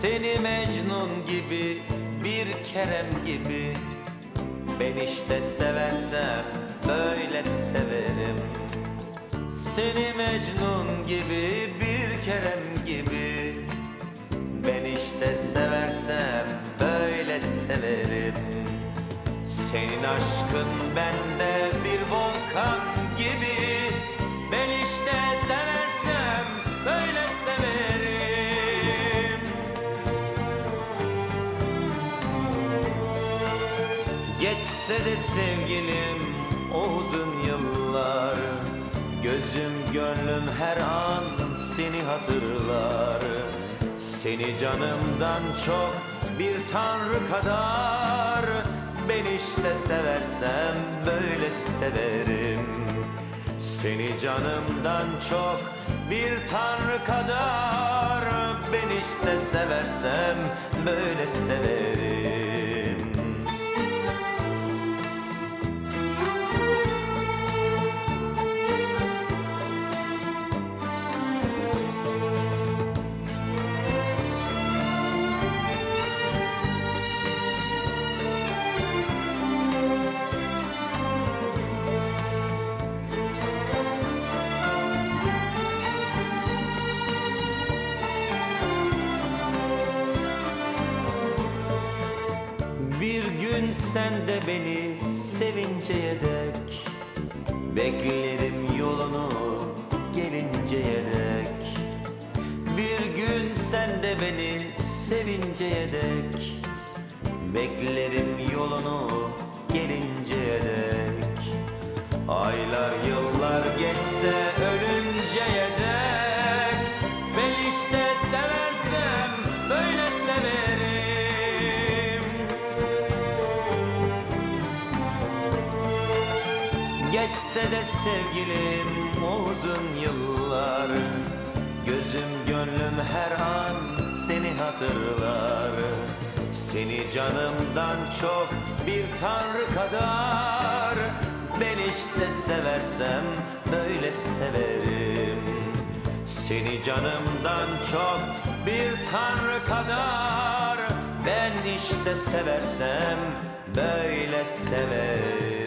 Seni Mecnun gibi bir Kerem gibi. Ben işte seversem böyle severim. Seni Mecnun gibi bir Kerem gibi. Ben işte seversem böyle severim. Senin aşkın bende bir volkan gibi Geçse de sevgilim o uzun yıllar. Gözüm gönlüm her an seni hatırlar. Seni canımdan çok bir tanrı kadar. Ben işte seversem böyle severim. Seni canımdan çok bir tanrı kadar. Ben işte seversem böyle severim sen de beni sevinceye dek. Beklerim yolunu gelinceye dek. Bir gün sen de beni sevinceye dek. Beklerim yolunu gelinceye dek. Aylar yıllar Geçse de sevgilim o uzun yıllar. Gözüm gönlüm her an seni hatırlar. Seni canımdan çok bir tanrı kadar. Ben işte seversem böyle severim. Seni canımdan çok bir tanrı kadar. Ben işte seversem böyle severim